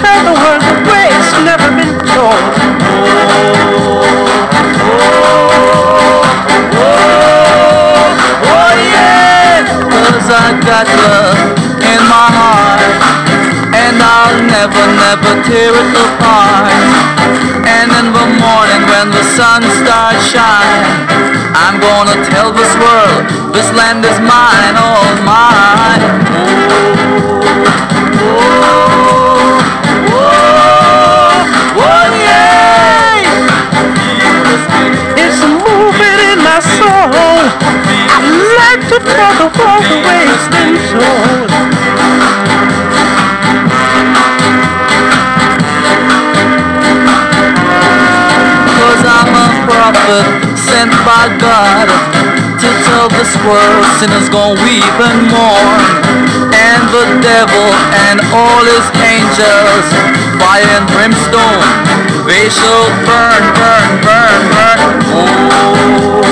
Heard the words of grace never been told. Oh, oh, oh, oh yeah. Cause I got love in my heart. And I'll never, never tear it apart. And in the morning when the sun starts shining, I'm gonna tell this world this land is mine, all mine. Oh, oh. The way it's been shown. Cause I'm a prophet sent by God to tell this world sinners gon' weep and mourn. And the devil and all his angels, fire and brimstone, they shall burn, burn, burn, burn. Oh,